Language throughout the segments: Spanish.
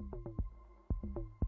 Thank you.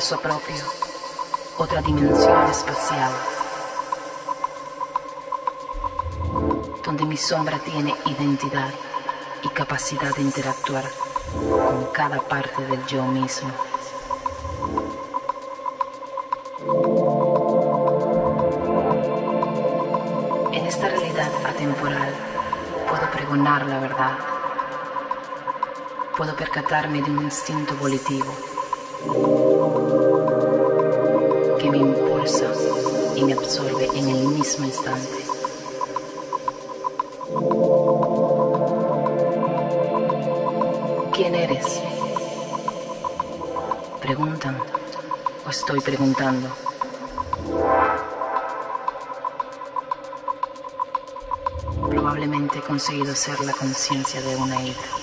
Propio, otra dimensión espacial, donde mi sombra tiene identidad y capacidad de interactuar con cada parte del yo mismo. En esta realidad atemporal puedo pregonar la verdad, puedo percatarme de un instinto volitivo me impulsa y me absorbe en el mismo instante. ¿Quién eres? Preguntan o estoy preguntando. Probablemente he conseguido ser la conciencia de una hija.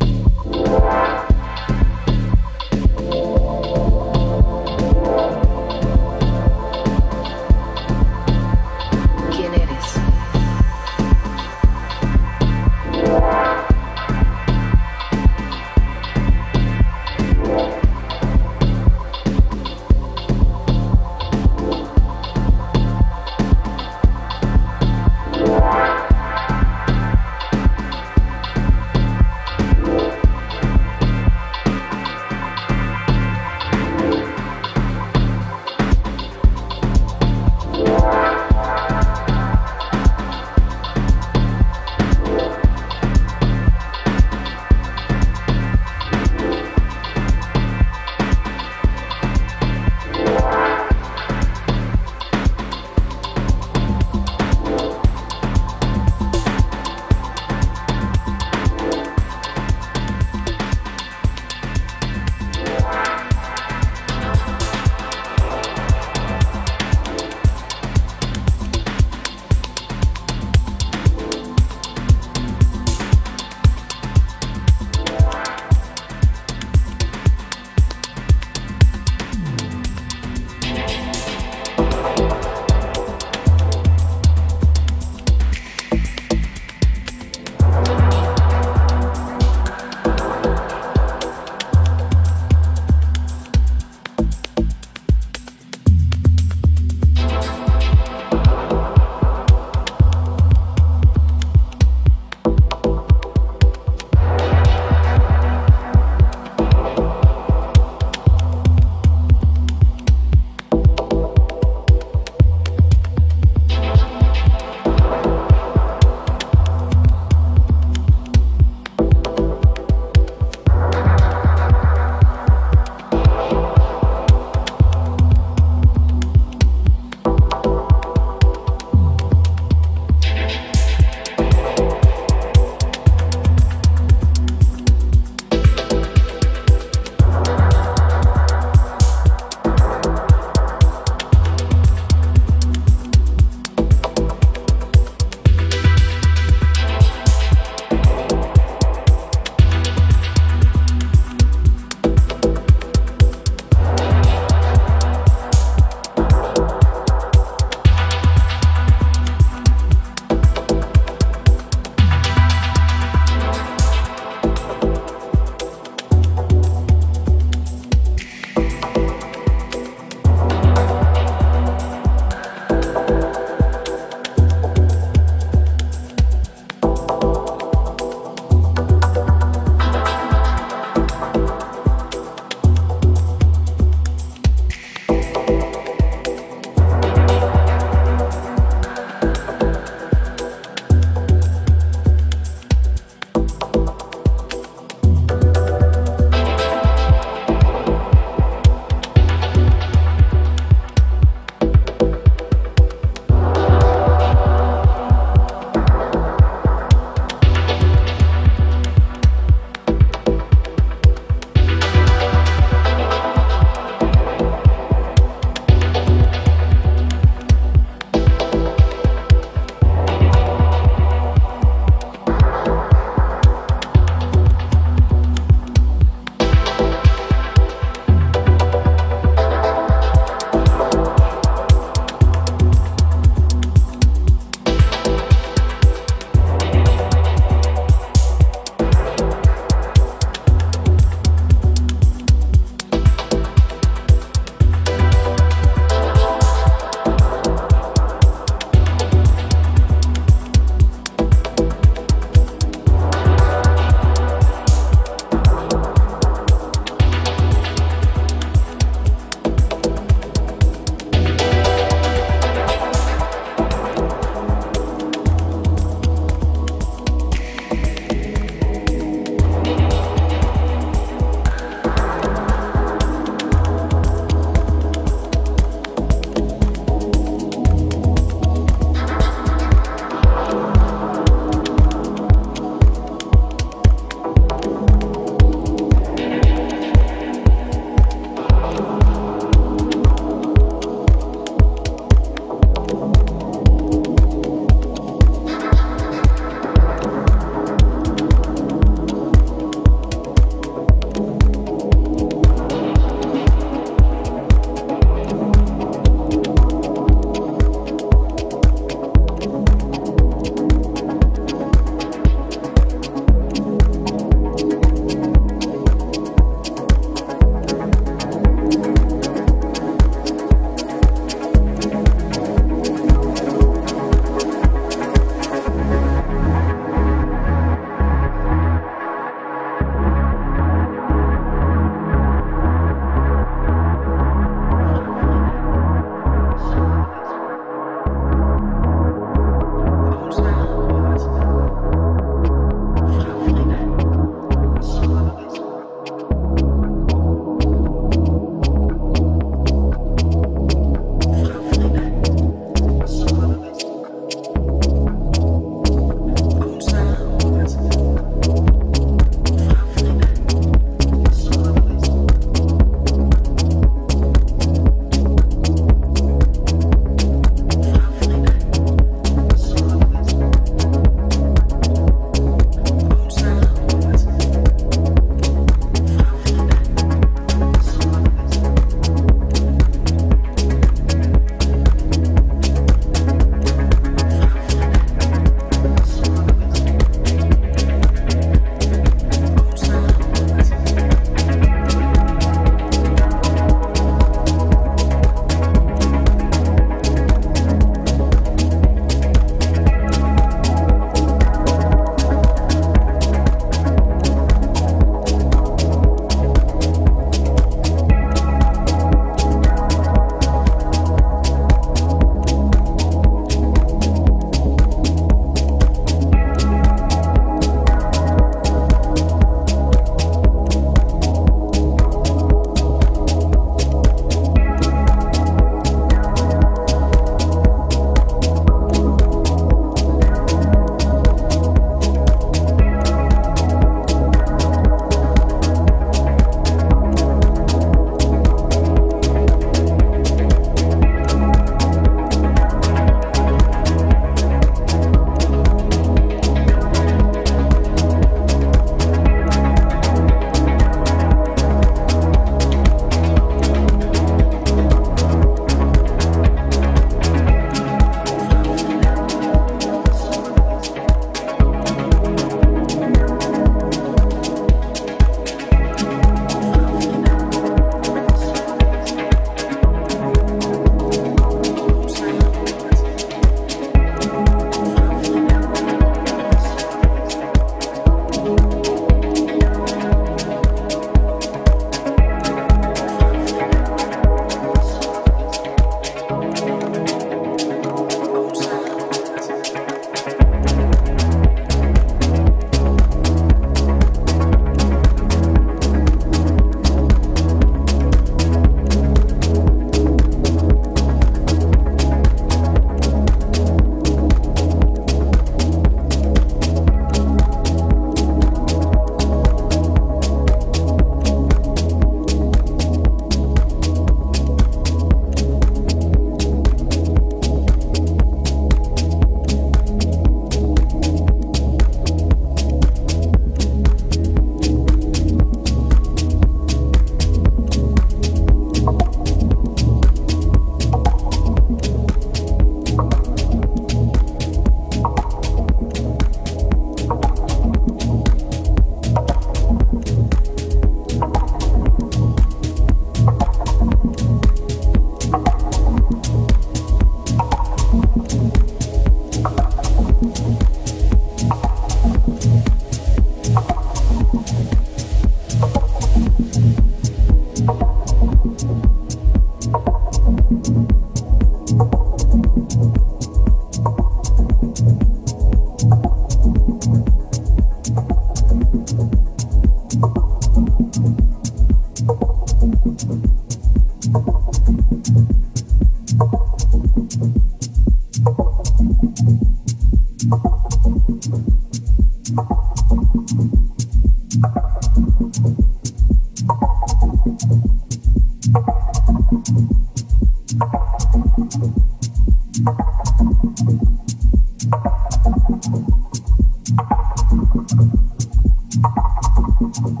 Thank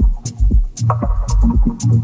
you.